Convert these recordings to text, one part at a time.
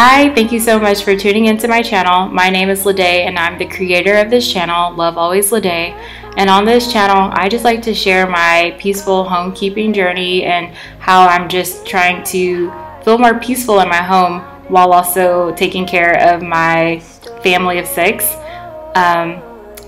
Hi, thank you so much for tuning into my channel. My name is LaDay and I'm the creator of this channel, Love Always LaDay. And on this channel, I just like to share my peaceful homekeeping journey and how I'm just trying to feel more peaceful in my home while also taking care of my family of six. Um,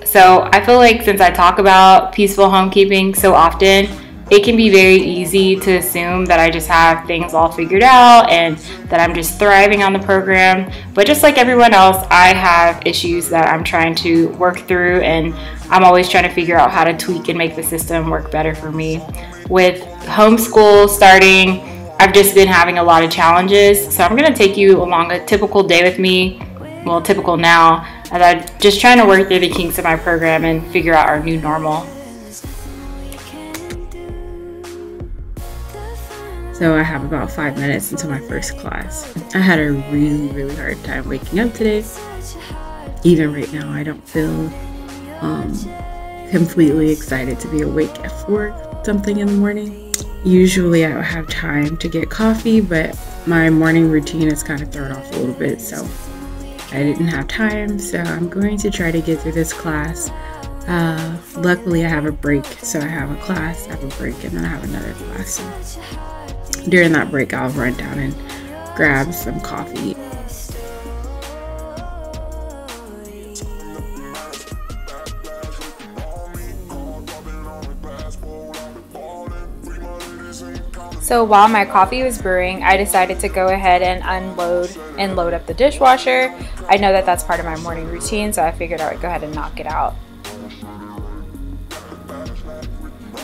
so I feel like since I talk about peaceful homekeeping so often, it can be very easy to assume that I just have things all figured out and that I'm just thriving on the program. But just like everyone else, I have issues that I'm trying to work through, and I'm always trying to figure out how to tweak and make the system work better for me. With homeschool starting, I've just been having a lot of challenges. So I'm going to take you along a typical day with me. Well, typical now, as I'm just trying to work through the kinks of my program and figure out our new normal. So I have about five minutes until my first class. I had a really, really hard time waking up today. Even right now, I don't feel um, completely excited to be awake at four something in the morning. Usually I would have time to get coffee, but my morning routine is kind of thrown off a little bit, so I didn't have time. So I'm going to try to get through this class. Uh, luckily, I have a break, so I have a class, I have a break, and then I have another class. So during that break, I'll run down and grab some coffee. So while my coffee was brewing, I decided to go ahead and unload and load up the dishwasher. I know that that's part of my morning routine, so I figured I would go ahead and knock it out.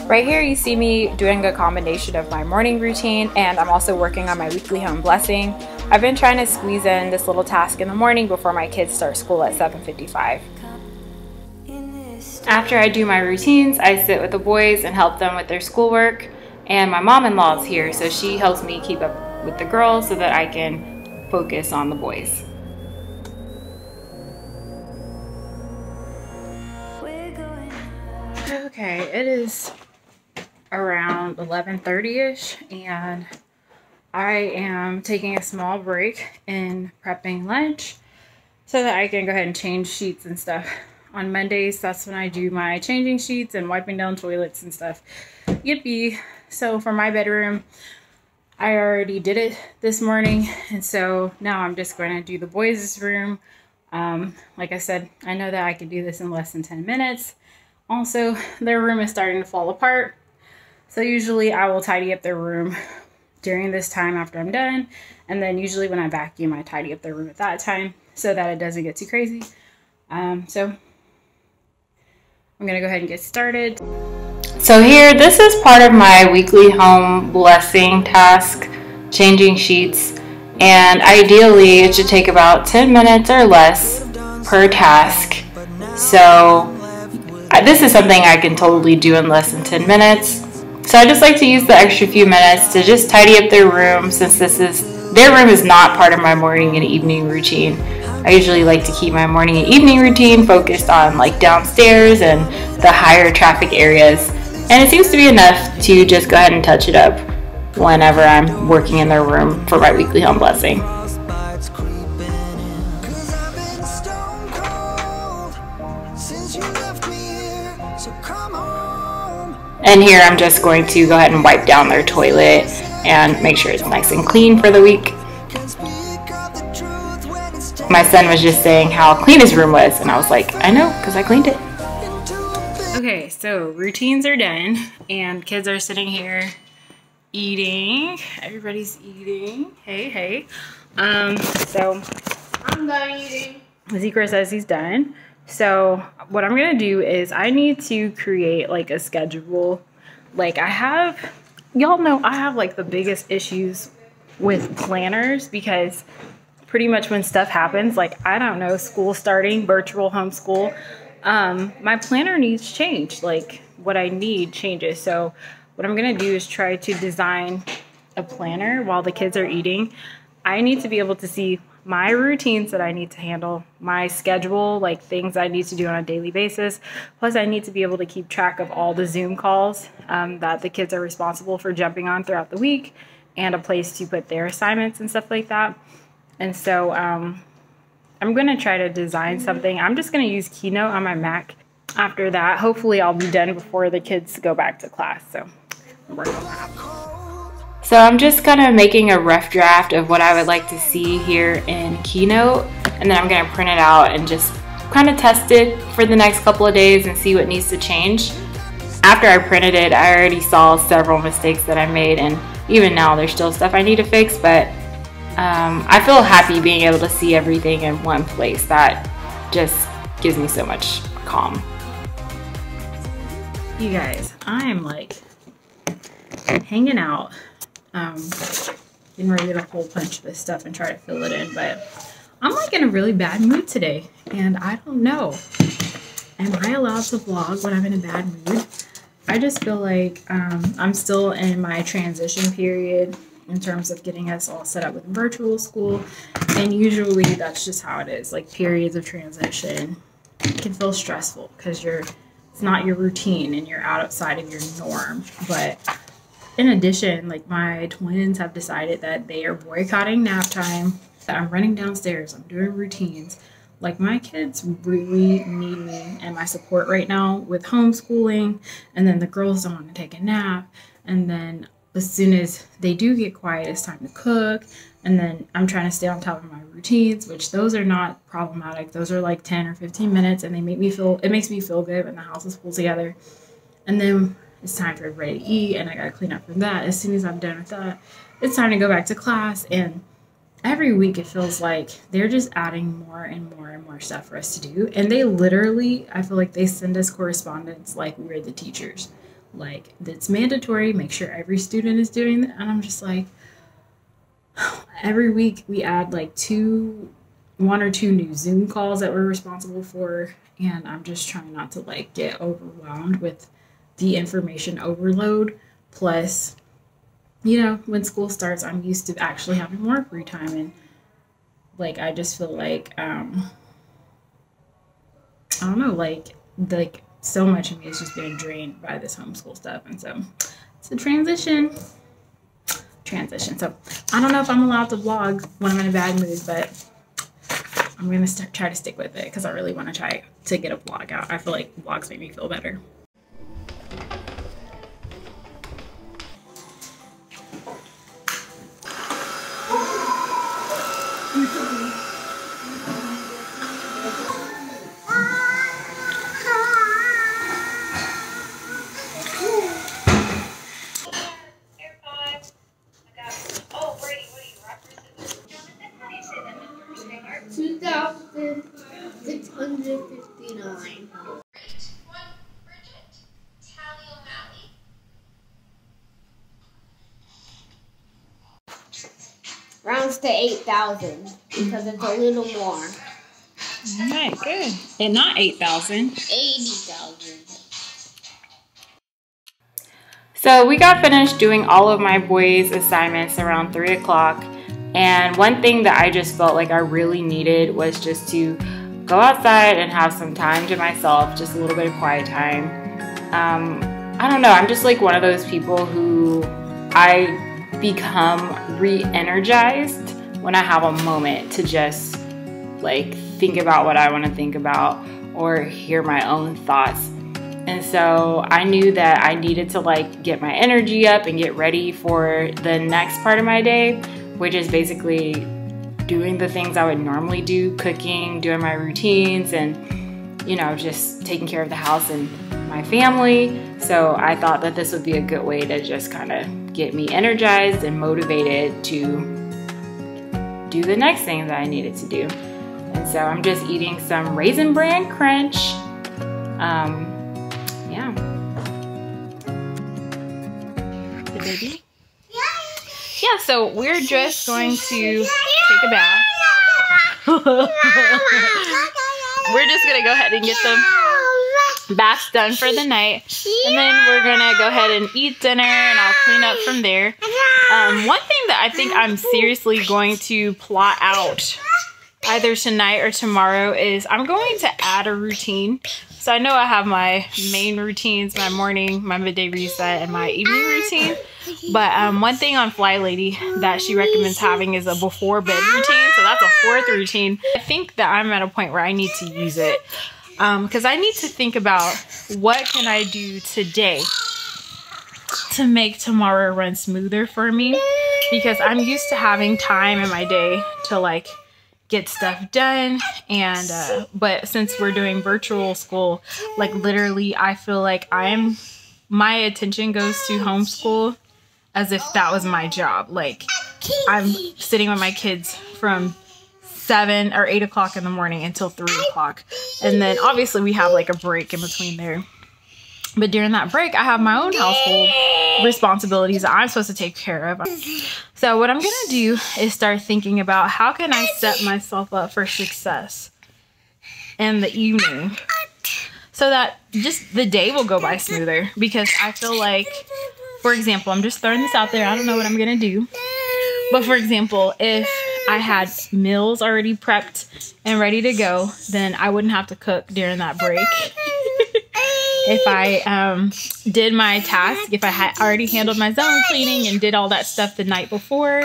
Right here you see me doing a combination of my morning routine and I'm also working on my weekly home blessing. I've been trying to squeeze in this little task in the morning before my kids start school at 7.55. After I do my routines, I sit with the boys and help them with their schoolwork. And my mom-in-law is here, so she helps me keep up with the girls so that I can focus on the boys. Okay, it is around 11.30ish and I am taking a small break in prepping lunch so that I can go ahead and change sheets and stuff. On Mondays, that's when I do my changing sheets and wiping down toilets and stuff. Yippee! So for my bedroom, I already did it this morning and so now I'm just going to do the boys' room. Um, like I said, I know that I can do this in less than 10 minutes. Also, their room is starting to fall apart so usually I will tidy up their room during this time after I'm done. And then usually when I vacuum, I tidy up their room at that time so that it doesn't get too crazy. Um, so I'm to go ahead and get started. So here, this is part of my weekly home blessing task, changing sheets. And ideally, it should take about 10 minutes or less per task. So this is something I can totally do in less than 10 minutes. So I just like to use the extra few minutes to just tidy up their room since this is their room is not part of my morning and evening routine. I usually like to keep my morning and evening routine focused on like downstairs and the higher traffic areas. And it seems to be enough to just go ahead and touch it up whenever I'm working in their room for my weekly home blessing. And here I'm just going to go ahead and wipe down their toilet and make sure it's nice and clean for the week. My son was just saying how clean his room was, and I was like, I know, because I cleaned it. Okay, so routines are done, and kids are sitting here eating. Everybody's eating. Hey, hey. Um, so I'm done eating. Ezekiel says he's done. So what I'm gonna do is I need to create like a schedule. Like I have, y'all know I have like the biggest issues with planners because pretty much when stuff happens, like I don't know, school starting, virtual homeschool, um, my planner needs change. Like what I need changes. So what I'm gonna do is try to design a planner while the kids are eating. I need to be able to see my routines that I need to handle, my schedule, like things I need to do on a daily basis. Plus, I need to be able to keep track of all the Zoom calls um, that the kids are responsible for jumping on throughout the week and a place to put their assignments and stuff like that. And so um, I'm going to try to design something. I'm just going to use Keynote on my Mac. After that, hopefully I'll be done before the kids go back to class. So So I'm just kind of making a rough draft of what I would like to see here in Keynote. And then I'm going to print it out and just kind of test it for the next couple of days and see what needs to change. After I printed it, I already saw several mistakes that I made and even now there's still stuff I need to fix, but um, I feel happy being able to see everything in one place. That just gives me so much calm. You guys, I am like hanging out, um, getting ready to hole punch this stuff and try to fill it in, but I'm like in a really bad mood today, and I don't know. Am I allowed to vlog when I'm in a bad mood? I just feel like um, I'm still in my transition period in terms of getting us all set up with virtual school. And usually that's just how it is. Like periods of transition can feel stressful because you're it's not your routine and you're outside of your norm. But in addition, like my twins have decided that they are boycotting nap time. I'm running downstairs, I'm doing routines. Like my kids really need me and my support right now with homeschooling and then the girls don't want to take a nap and then as soon as they do get quiet, it's time to cook. And then I'm trying to stay on top of my routines, which those are not problematic. Those are like 10 or 15 minutes and they make me feel, it makes me feel good when the house is full together. And then it's time for everybody to eat and I gotta clean up from that. As soon as I'm done with that, it's time to go back to class. And every week it feels like they're just adding more and more and more stuff for us to do. And they literally, I feel like they send us correspondence like we're the teachers like it's mandatory make sure every student is doing that and i'm just like every week we add like two one or two new zoom calls that we're responsible for and i'm just trying not to like get overwhelmed with the information overload plus you know when school starts i'm used to actually having more free time and like i just feel like um i don't know like like so much of me is just being drained by this homeschool stuff. And so it's a transition. Transition. So I don't know if I'm allowed to vlog when I'm in a bad mood, but I'm to try to stick with it because I really want to try to get a vlog out. I feel like vlogs make me feel better. 2,659. Rounds to 8,000 because it's a little more. All right, good. And not 8,000. 80,000. So we got finished doing all of my boys' assignments around 3 o'clock. And one thing that I just felt like I really needed was just to go outside and have some time to myself, just a little bit of quiet time. Um, I don't know, I'm just like one of those people who I become re energized when I have a moment to just like think about what I want to think about or hear my own thoughts. And so I knew that I needed to like get my energy up and get ready for the next part of my day, which is basically doing the things I would normally do, cooking, doing my routines, and you know, just taking care of the house and my family. So I thought that this would be a good way to just kind of get me energized and motivated to do the next thing that I needed to do. And so I'm just eating some Raisin Bran Crunch. Um, yeah. The baby? Yeah, so we're just going to take a bath. we're just gonna go ahead and get some baths done for the night. And then we're gonna go ahead and eat dinner and I'll clean up from there. Um, one thing that I think I'm seriously going to plot out either tonight or tomorrow is I'm going to add a routine. So I know I have my main routines, my morning, my midday reset, and my evening routine. But um, one thing on Fly Lady that she recommends having is a before bed routine. So that's a fourth routine. I think that I'm at a point where I need to use it because um, I need to think about what can I do today to make tomorrow run smoother for me. Because I'm used to having time in my day to like get stuff done and uh, but since we're doing virtual school like literally I feel like I'm my attention goes to homeschool as if that was my job. Like I'm sitting with my kids from seven or eight o'clock in the morning until three o'clock and then obviously we have like a break in between there but during that break, I have my own household responsibilities that I'm supposed to take care of. So what I'm going to do is start thinking about how can I set myself up for success in the evening so that just the day will go by smoother because I feel like, for example, I'm just throwing this out there. I don't know what I'm going to do. But for example, if I had meals already prepped and ready to go, then I wouldn't have to cook during that break if I um, did my task, if I had already handled my zone cleaning and did all that stuff the night before,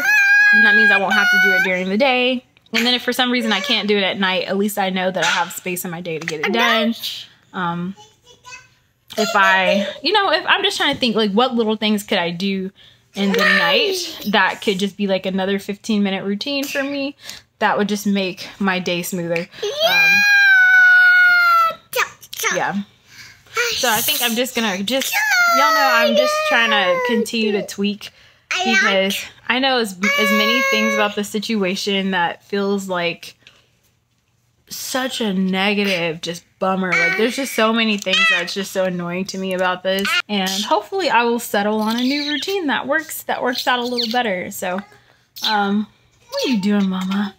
then that means I won't have to do it during the day. And then if for some reason I can't do it at night, at least I know that I have space in my day to get it done. Um, if I, you know, if I'm just trying to think like what little things could I do in the night that could just be like another 15 minute routine for me. That would just make my day smoother. Um, yeah. So I think I'm just gonna just y'all know I'm just trying to continue to tweak because I know as as many things about the situation that feels like such a negative just bummer. Like there's just so many things that's just so annoying to me about this. And hopefully I will settle on a new routine that works that works out a little better. So um what are you doing mama?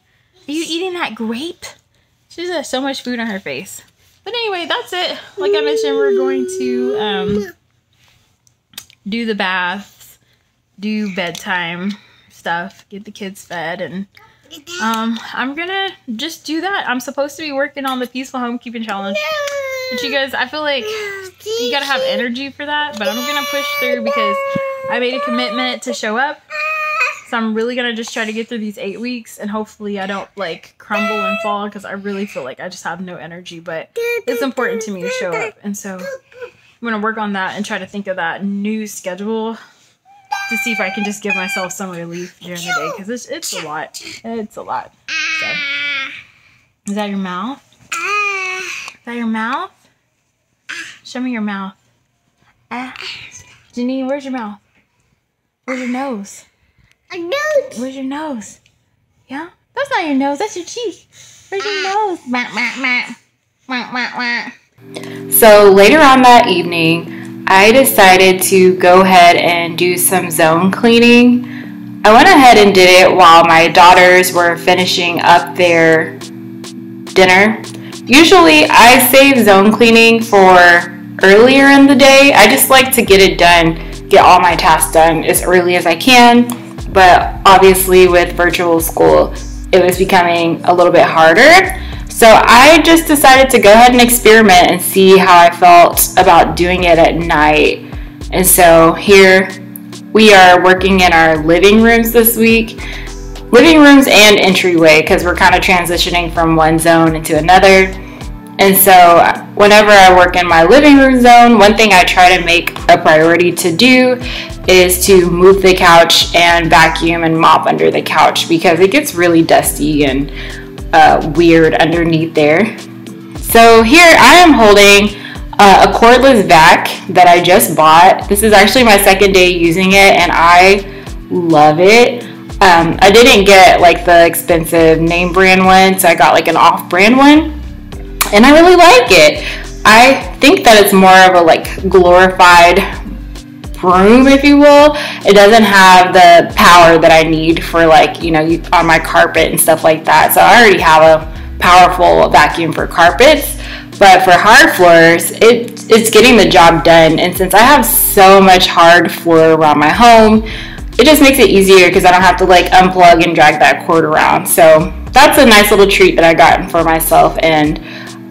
Are you eating that grape? She has got so much food on her face. But anyway, that's it. Like I mentioned, we're going to um, do the baths, do bedtime stuff, get the kids fed, and um, I'm gonna just do that. I'm supposed to be working on the Peaceful Homekeeping Challenge. But you guys, I feel like you gotta have energy for that, but I'm gonna push through because I made a commitment to show up so I'm really to just try to get through these eight weeks and hopefully I don't like crumble and fall because I really feel like I just have no energy. But it's important to me to show up. And so I'm to work on that and try to think of that new schedule to see if I can just give myself some relief during the day because it's, it's a lot. It's a lot. So, is that your mouth? Is that your mouth? Show me your mouth. Ah. Janine, where's your mouth? Where's your nose? A nose. Where's your nose? Yeah? That's not your nose, that's your cheek. Where's your nose? So later on that evening, I decided to go ahead and do some zone cleaning. I went ahead and did it while my daughters were finishing up their dinner. Usually I save zone cleaning for earlier in the day. I just like to get it done, get all my tasks done as early as I can but obviously with virtual school, it was becoming a little bit harder. So I just decided to go ahead and experiment and see how I felt about doing it at night. And so here we are working in our living rooms this week. Living rooms and entryway because we're kind of transitioning from one zone into another. And so, whenever I work in my living room zone, one thing I try to make a priority to do is to move the couch and vacuum and mop under the couch because it gets really dusty and uh, weird underneath there. So, here I am holding uh, a cordless vac that I just bought. This is actually my second day using it and I love it. Um, I didn't get like the expensive name brand one, so I got like an off brand one and I really like it. I think that it's more of a like glorified broom, if you will. It doesn't have the power that I need for like, you know, on my carpet and stuff like that. So I already have a powerful vacuum for carpets. But for hard floors, it, it's getting the job done. And since I have so much hard floor around my home, it just makes it easier because I don't have to like unplug and drag that cord around. So that's a nice little treat that I got for myself. And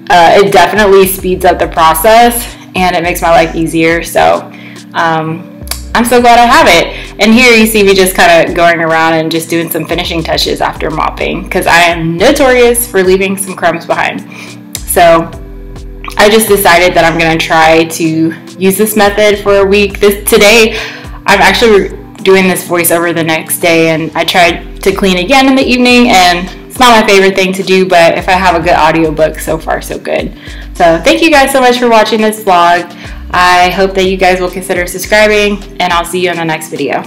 uh, it definitely speeds up the process and it makes my life easier. So um, I'm so glad I have it. And here you see me just kind of going around and just doing some finishing touches after mopping because I am notorious for leaving some crumbs behind. So I just decided that I'm gonna try to use this method for a week. This today, I'm actually doing this voiceover the next day, and I tried to clean again in the evening, and it's not my favorite thing to do, but if I have a good audiobook, so far so good. So thank you guys so much for watching this vlog. I hope that you guys will consider subscribing, and I'll see you in the next video.